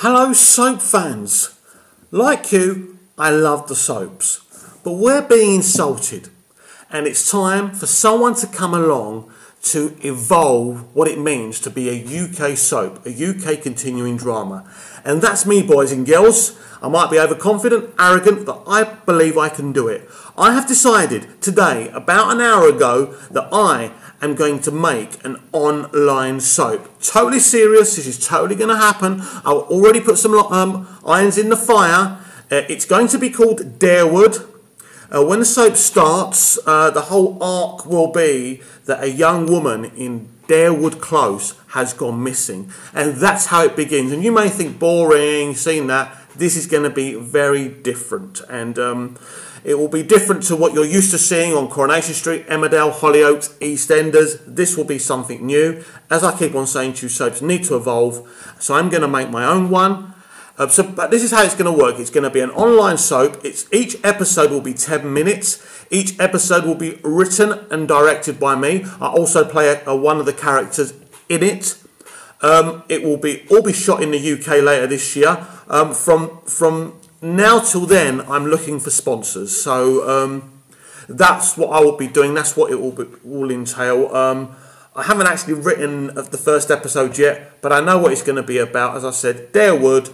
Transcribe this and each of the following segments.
Hello, soap fans. Like you, I love the soaps, but we're being insulted, and it's time for someone to come along to evolve what it means to be a UK soap, a UK continuing drama. And that's me, boys and girls. I might be overconfident, arrogant, but I believe I can do it. I have decided today, about an hour ago, that I am going to make an online soap. Totally serious. This is totally going to happen. I've already put some um, irons in the fire. Uh, it's going to be called Darewood. Uh, when the soap starts, uh, the whole arc will be that a young woman in Darewood Close has gone missing. And that's how it begins. And you may think boring, seeing that. This is going to be very different. And um, it will be different to what you're used to seeing on Coronation Street, Emmerdale, Hollyoaks, EastEnders. This will be something new. As I keep on saying to you, soaps need to evolve. So I'm going to make my own one. Uh, so, but this is how it's going to work. It's going to be an online soap. It's each episode will be 10 minutes. Each episode will be written and directed by me. I also play a, a, one of the characters in it. Um, it will be all be shot in the UK later this year. Um, from from now till then, I'm looking for sponsors. So um, that's what I will be doing. That's what it will, be, will entail. Um, I haven't actually written the first episode yet, but I know what it's going to be about. As I said, Darewood,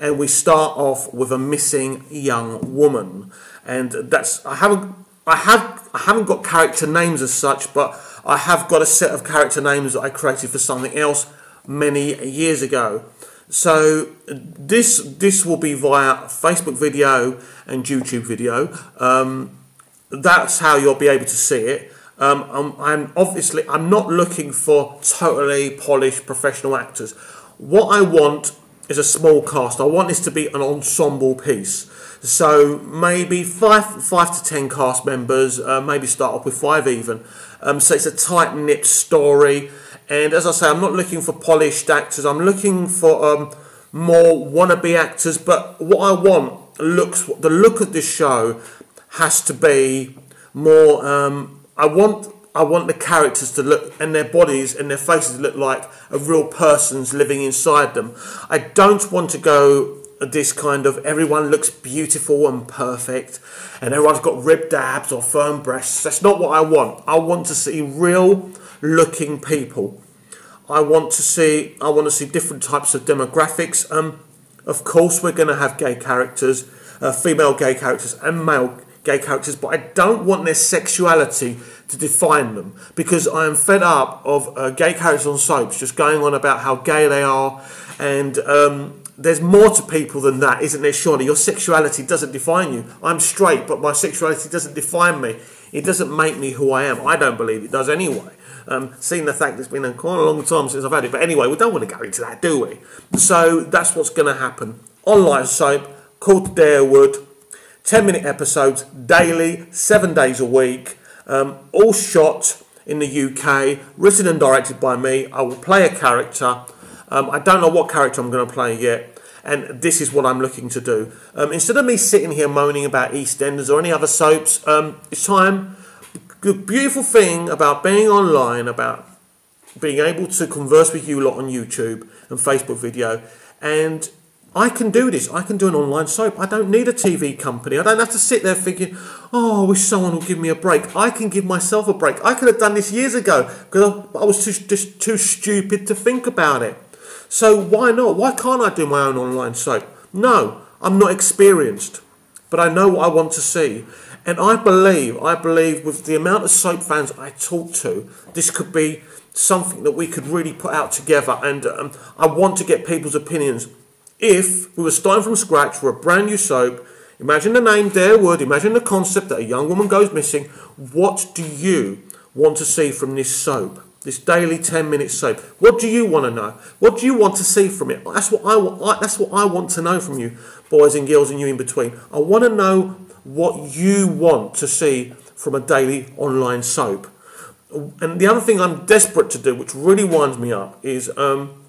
and we start off with a missing young woman, and that's I haven't I have I haven't got character names as such, but I have got a set of character names that I created for something else many years ago. So this this will be via Facebook video and YouTube video. Um, that's how you'll be able to see it. Um, I'm, I'm, obviously I'm not looking for totally polished professional actors. What I want is a small cast. I want this to be an ensemble piece. So maybe five five to ten cast members. Uh, maybe start off with five even. Um, so it's a tight knit story. And as I say, I'm not looking for polished actors. I'm looking for um, more wannabe actors. But what I want looks the look of this show has to be more. Um, I want I want the characters to look and their bodies and their faces to look like a real person's living inside them. I don't want to go this kind of everyone looks beautiful and perfect and everyone's got ribbed abs or firm breasts. That's not what I want. I want to see real looking people. I want to see I want to see different types of demographics. Um, of course, we're going to have gay characters, uh, female gay characters, and male gay characters, but I don't want their sexuality to define them because I am fed up of uh, gay characters on soaps just going on about how gay they are, and um, there's more to people than that, isn't there? Surely your sexuality doesn't define you. I'm straight, but my sexuality doesn't define me. It doesn't make me who I am. I don't believe it does anyway. Um, seeing the fact that it's been quite a long time since I've had it. But anyway, we don't want to go into that, do we? So that's what's going to happen. Online soap called Darewood. 10 minute episodes daily, seven days a week, um, all shot in the UK, written and directed by me. I will play a character. Um, I don't know what character I'm going to play yet, and this is what I'm looking to do. Um, instead of me sitting here moaning about EastEnders or any other soaps, um, it's time the beautiful thing about being online, about being able to converse with you lot on YouTube and Facebook video, and I can do this. I can do an online soap. I don't need a TV company. I don't have to sit there thinking, oh, I wish someone would give me a break. I can give myself a break. I could have done this years ago because I was too, just too stupid to think about it. So why not? Why can't I do my own online soap? No, I'm not experienced, but I know what I want to see. And I believe, I believe with the amount of soap fans I talk to, this could be something that we could really put out together. And um, I want to get people's opinions. If we were starting from scratch for a brand new soap, imagine the name Darewood, imagine the concept that a young woman goes missing. What do you want to see from this soap? This daily 10 minute soap. What do you want to know? What do you want to see from it? That's what I want. That's what I want to know from you, boys and girls, and you in between. I want to know what you want to see from a daily online soap. And the other thing I'm desperate to do, which really winds me up, is um,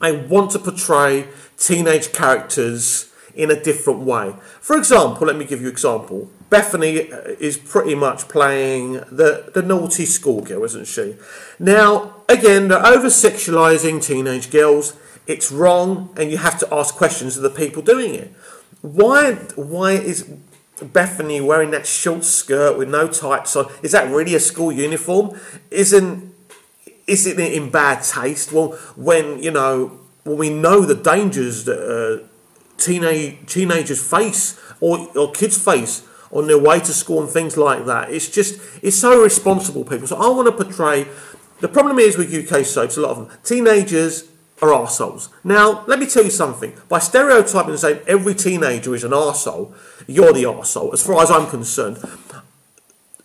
I want to portray teenage characters in a different way. For example, let me give you an example. Bethany uh, is pretty much playing the, the naughty schoolgirl, isn't she? Now, again, they're over sexualizing teenage girls it's wrong, and you have to ask questions of the people doing it. Why? Why is Bethany wearing that short skirt with no tights on? Is that really a school uniform? Isn't isn't it in bad taste? Well, when you know, we know the dangers that uh, teenage teenagers face or or kids face on their way to school and things like that, it's just it's so irresponsible, people. So I want to portray. The problem is with UK soaps, a lot of them teenagers are arseholes. Now, let me tell you something. By stereotyping and saying every teenager is an arsehole, you're the arsehole, as far as I'm concerned.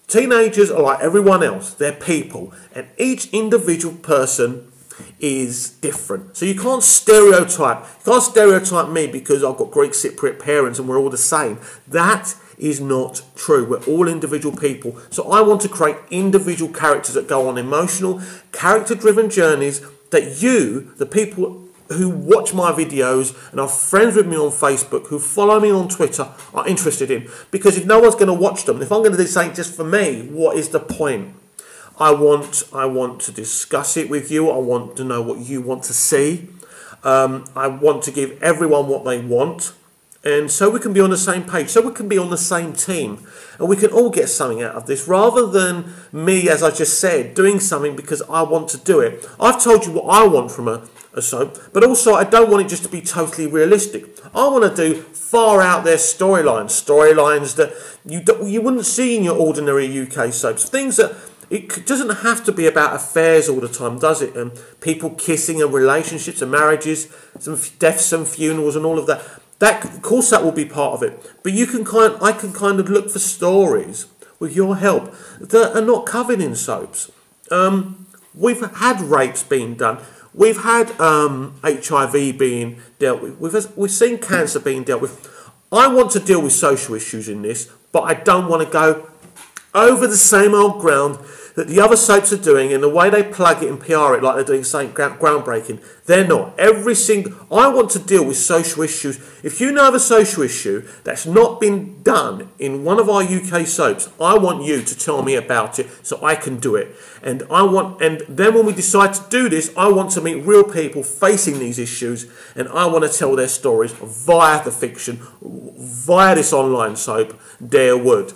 Teenagers are like everyone else. They're people. And each individual person is different. So you can't stereotype. You can't stereotype me because I've got Greek Cypriot parents and we're all the same. That is not true. We're all individual people. So I want to create individual characters that go on emotional, character driven journeys that you, the people who watch my videos and are friends with me on Facebook, who follow me on Twitter, are interested in. Because if no one's going to watch them, if I'm going to do something just for me, what is the point? I want, I want to discuss it with you. I want to know what you want to see. Um, I want to give everyone what they want. And so we can be on the same page, so we can be on the same team, and we can all get something out of this rather than me, as I just said, doing something because I want to do it. I've told you what I want from a, a soap, but also I don't want it just to be totally realistic. I want to do far out there storylines, storylines that you, you wouldn't see in your ordinary UK soaps, things that it doesn't have to be about affairs all the time, does it? And people kissing and relationships and marriages, some deaths and funerals and all of that. That, of course, that will be part of it. But you can kind, I can kind of look for stories with your help that are not covered in soaps. Um, we've had rapes being done. We've had um, HIV being dealt with. We've, we've seen cancer being dealt with. I want to deal with social issues in this, but I don't want to go over the same old ground that the other soaps are doing and the way they plug it and PR it like they're doing something groundbreaking. They're not. Every single. I want to deal with social issues. If you know of a social issue that's not been done in one of our UK soaps, I want you to tell me about it so I can do it. And I want. And then when we decide to do this, I want to meet real people facing these issues, and I want to tell their stories via the fiction, via this online soap, Darewood.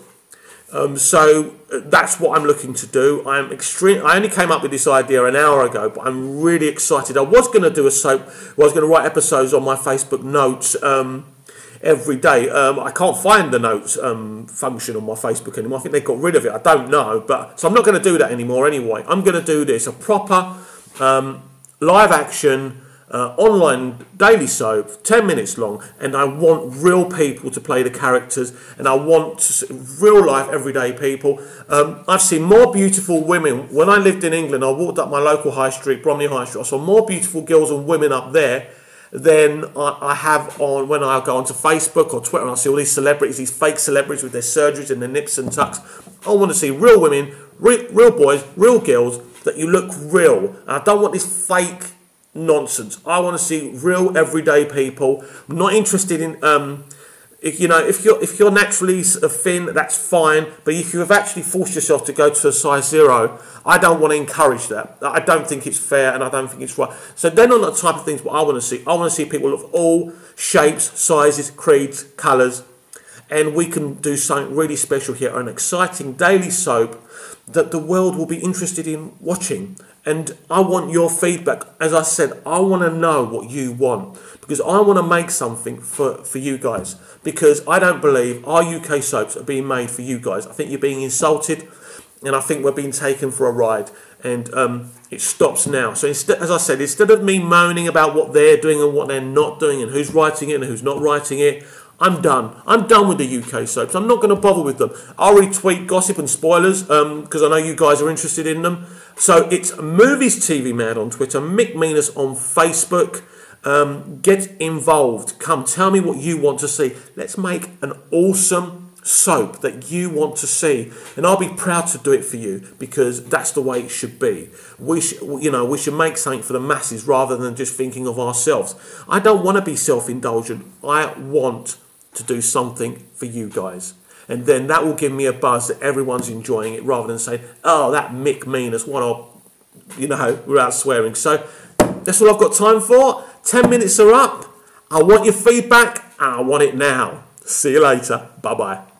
Um, so uh, that's what I'm looking to do. I'm extreme. I only came up with this idea an hour ago, but I'm really excited. I was going to do a soap. I was going to write episodes on my Facebook notes um, every day. Um, I can't find the notes um, function on my Facebook anymore. I think they got rid of it. I don't know, but so I'm not going to do that anymore. Anyway, I'm going to do this a proper um, live action uh, online daily soap, 10 minutes long, and I want real people to play the characters, and I want real life, everyday people. Um, I've seen more beautiful women. When I lived in England, I walked up my local high street, Bromley High Street, I saw more beautiful girls and women up there than I, I have on when I go onto Facebook or Twitter and I see all these celebrities, these fake celebrities with their surgeries and their nips and tucks. I want to see real women, real, real boys, real girls that you look real. And I don't want this fake nonsense. I want to see real everyday people. I'm not interested in um, if, you know if you're if you're naturally thin, that's fine. But if you have actually forced yourself to go to a size zero, I don't want to encourage that. I don't think it's fair, and I don't think it's right. So then on the type of things what I want to see, I want to see people of all shapes, sizes, creeds, colours, and we can do something really special here, an exciting daily soap that the world will be interested in watching. And I want your feedback. As I said, I want to know what you want because I want to make something for, for you guys. Because I don't believe our UK soaps are being made for you guys. I think you're being insulted and I think we're being taken for a ride. And um, it stops now. So, instead, as I said, instead of me moaning about what they're doing and what they're not doing and who's writing it and who's not writing it, I'm done. I'm done with the UK soaps. I'm not going to bother with them. I'll retweet gossip and spoilers because um, I know you guys are interested in them. So it's Movies TV Mad on Twitter, Mick Minas on Facebook. Um, get involved. Come, tell me what you want to see. Let's make an awesome soap that you want to see, and I'll be proud to do it for you because that's the way it should be. We, you know, we should make something for the masses rather than just thinking of ourselves. I don't want to be self-indulgent. I want to do something for you guys. And then that will give me a buzz that everyone's enjoying it rather than saying, oh, that Mick Minas, what a, you know, without swearing. So that's all I've got time for. 10 minutes are up. I want your feedback and I want it now. See you later. Bye bye.